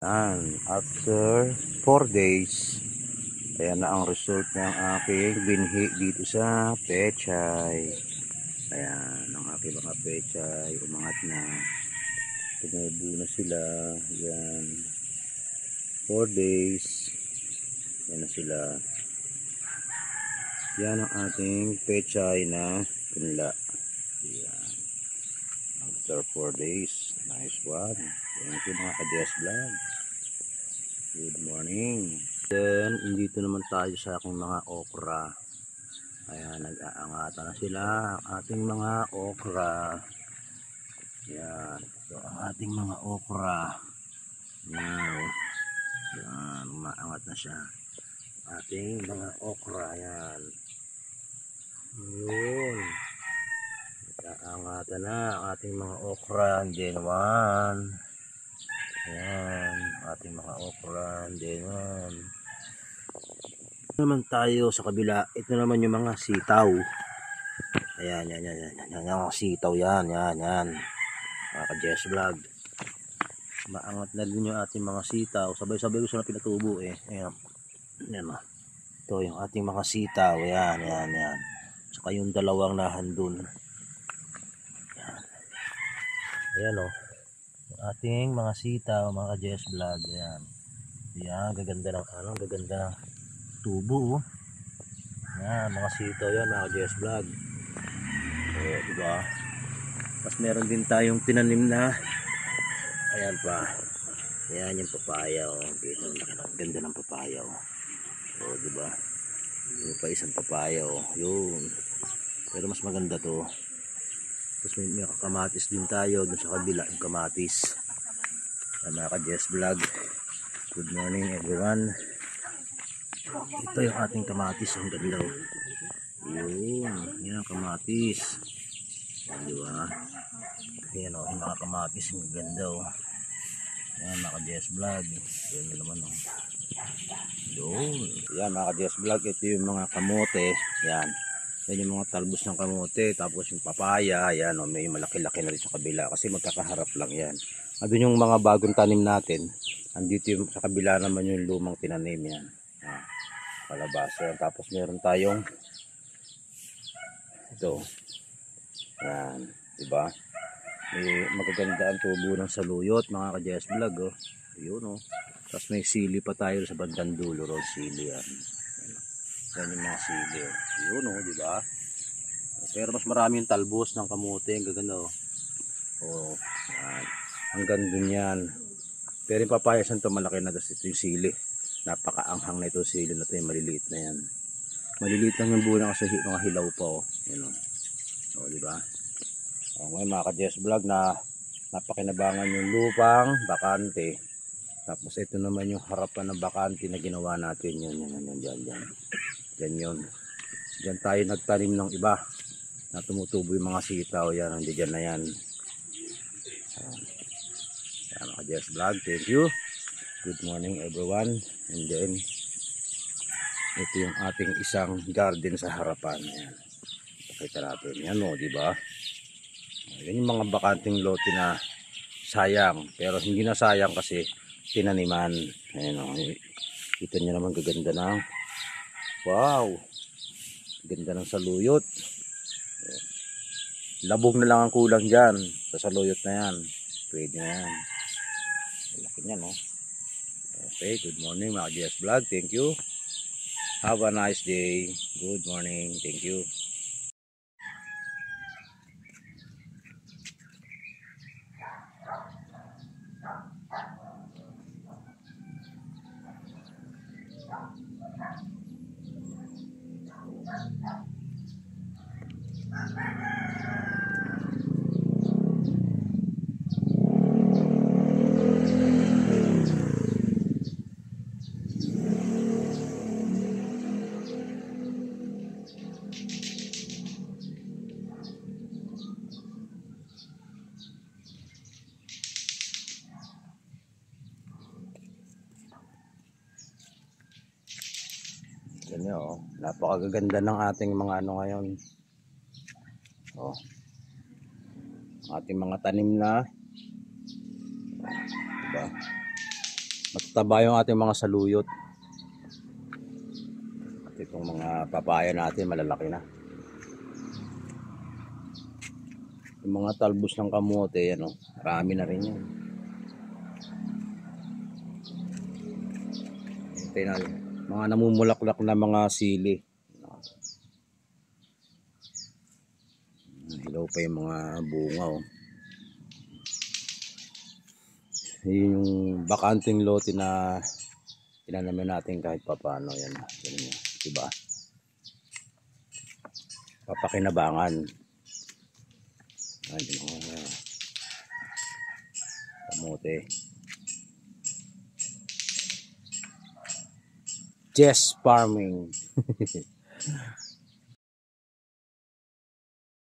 Yan, after 4 days, ayan na ang result ng aking binhi dito sa pechay. Ayan, ang aking mga pechay, umangat na. Tumubo na sila. Yan. 4 days. Yan na sila. Yan ang ating pechay na punla. Yan. After 4 days. Nice one. Thank you mga ka-Jess Vlog. Good morning. Then, dito naman tayo sa aking mga okra. Ayan, nag-aangatan na sila ang ating mga okra. Yan. Ito ang ating mga okra. Yan. Yan, umaangat na siya. Ating mga okra. Yan. Yun. Nag-aangatan na ang ating mga okra. And then, one. Ayan, ating mga okra, then naman tayo sa kabila, ito naman yung mga sitaw. Ayan, yan, yan, yan, yan, yan, mga sitaw, yan, yan, yan. Mga ka-Jess Vlog. Maangat na din yung ating mga sitaw. Sabay-sabay ko sila pinatubo eh. Ayan, yan ah. Ito yung ating mga sitaw, yan, yan, yan. Saka yung dalawang nahandun. Yan. Ayan oh ating mga sitaw, mga Jess Vlog. Ayan. Ayan, gaganda ng ano, gaganda ng tubo. Oh. Ayan, mga sitaw yan, mga Jess Vlog. O, diba? Tapos meron din tayong tinanim na ayan pa. Ayan yung papaya. Oh. Dito, ganda ng papaya. Oh. O, diba? Yung pa isang papaya. Oh. Yun. Pero mas maganda to. Tapos may, may kamatis din tayo dun sa kabila yung kamatis. Yan mga ka-Jess Vlog. Good morning everyone. Ito yung ating kamatis. Ang ganda. oh. Yun. Yan ang kamatis. Yan di ba? Yan o. Yung mga kamatis. Ang ganda o. Yan mga ka-Jess Vlog. Yan na naman o. Yun. Yan mga ka-Jess Vlog. Ito yung mga kamote. Yan. Yan yung mga talbos ng kamote, tapos yung papaya, yan o, may malaki-laki na rin sa kabila kasi magkakaharap lang yan. Andun yung mga bagong tanim natin, andito yung sa kabila naman yung lumang tinanim yan. Ah, yan. Tapos meron tayong ito. Yan, di ba? May magaganda ang tubo ng saluyot, mga ka-Jess Vlog, oh. Yun, oh. Tapos may sili pa tayo sa bandang dulo, ron sili yan. Yan yung mga sili. oh. Yun o, di ba? Pero mas marami yung talbos ng kamote. Ang gaganda o. Oh, yan. Hanggang dun yan. Pero yung papaya to malaki na. Tapos ito yung sili. Napakaanghang na ito sili na ito. Yung maliliit na yan. Maliliit lang yung buwan kasi mga hilaw pa o. Yan o. O, di ba? O, ngayon mga ka-Jess Vlog na napakinabangan yung lupang bakante. Tapos ito naman yung harapan ng bakante na ginawa natin. Yan, yan, yan, yan, yan, yan. Yan yun. Diyan tayo nagtanim ng iba na tumutubo yung mga sitaw. Yan, hindi dyan na yan. Yan mga Jess Vlog. Thank you. Good morning everyone. And then, ito yung ating isang garden sa harapan. Ayan. Pakita natin. Yan o, di ba? Yan yung mga bakanting lote na sayang. Pero hindi na sayang kasi tinaniman. Ayan o. Kita nyo naman gaganda ng Wow. Ganda ng saluyot. Labog na lang ang kulang dyan. Sa saluyot na yan. Pwede na yan. Laki niya, no? Okay, good morning mga GS Vlog. Thank you. Have a nice day. Good morning. Thank you. Yan yun, oh. Napakaganda ng ating mga ano ngayon. Oh. Ating mga tanim na. Diba? Matataba yung ating mga saluyot. At itong mga papaya natin malalaki na. Yung mga talbos ng kamote, ano, marami na rin yan. Hintay na, mga namumulaklak na mga sili. Hilaw pa yung mga bunga, oh. Yun yung bakanting lote na tinanamin natin kahit papano. Yan, yan yan. Diba? Papakinabangan. Ay, yung mga kamote. Jess Farming.